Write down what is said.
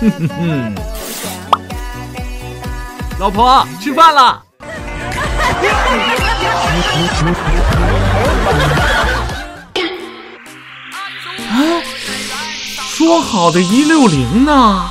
哼哼哼，老婆，吃饭了。啊，说好的一六零呢？